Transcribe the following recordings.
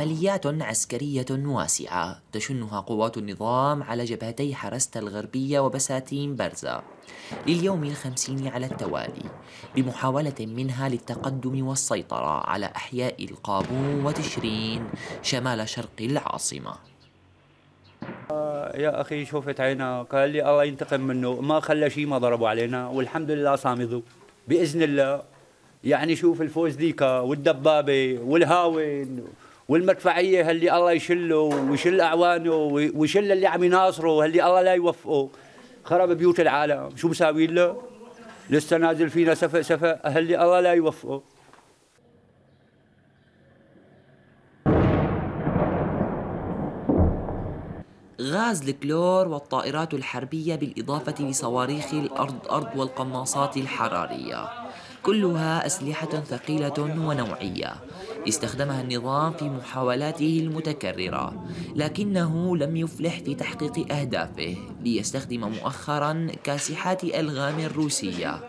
عمليات عسكرية واسعة تشنها قوات النظام على جبهتي حرستا الغربية وبساتين برزة لليوم الخمسين على التوالي بمحاولة منها للتقدم والسيطرة على أحياء القابون وتشرين شمال شرق العاصمة. يا أخي شوفت عينا قال لي الله ينتقم منه. ما خلى شيء ما ضربوا علينا والحمد لله صامدوا. بإذن الله يعني شوف الفوز ديكا والدبابة والهاون والمدفعية اللي الله يشله ويشل أعوانه ويشل اللي عم يناصره اللي الله لا يوفقه. خرب بيوت العالم. شو مساوي له؟ لسه نازل فينا سفق سفق اللي الله لا يوفقه. غاز الكلور والطائرات الحربية بالإضافة لصواريخ الأرض أرض والقناصات الحرارية. كلها أسلحة ثقيلة ونوعية. استخدمها النظام في محاولاته المتكررة لكنه لم يفلح في تحقيق أهدافه ليستخدم مؤخرا كاسحات ألغام روسية.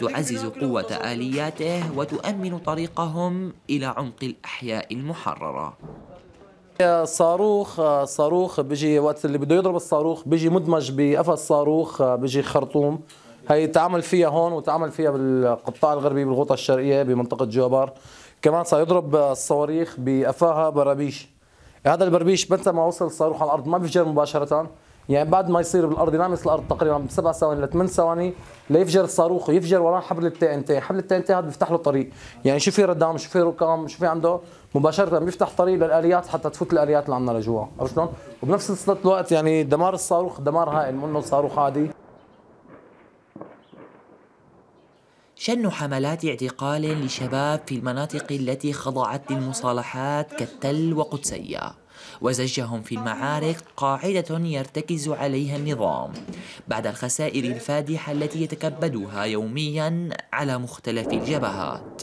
تعزز قوة آلياته وتؤمن طريقهم إلى عمق الأحياء المحررة. صاروخ صاروخ بيجي وقت اللي بده يضرب الصاروخ بيجي مدمج بقفص صاروخ بيجي خرطوم. هي تعمل فيها هون وتعمل فيها بالقطاع الغربي بالغوطة الشرقية بمنطقة جوبر. كمان صار يضرب الصواريخ بقفاها برابيش هذا البربيش متى ما وصل الصاروخ على الأرض ما بيفجر مباشرة. يعني بعد ما يصير بالأرض ينام الأرض تقريبا بسبع ثواني لثمان ثواني ليفجر الصاروخ ويفجر وراه حبل ال TNT، حبل ال TNT هذا بيفتح له طريق، يعني شو في ردام شو في ركام شو في عنده؟ مباشرة بيفتح طريق للآليات حتى تفوت الآليات اللي عندنا لجوا، عرفت شلون؟ وبنفس الوقت يعني دمار الصاروخ دمار هائل منه صاروخ عادي. شن حملات اعتقال لشباب في المناطق التي خضعت للمصالحات كالتل وقدسية. وزجهم في المعارك قاعدة يرتكز عليها النظام بعد الخسائر الفادحة التي يتكبدها يوميا على مختلف الجبهات.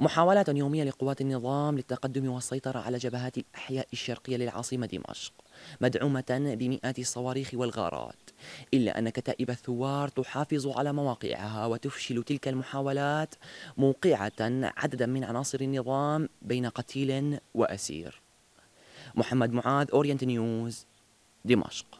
محاولات يومية لقوات النظام للتقدم والسيطرة على جبهات الأحياء الشرقية للعاصمة دمشق مدعومة بمئات الصواريخ والغارات. إلا أن كتائب الثوار تحافظ على مواقعها وتفشل تلك المحاولات موقعة عددا من عناصر النظام بين قتيل وأسير. محمد معاذ أورينت نيوز دمشق.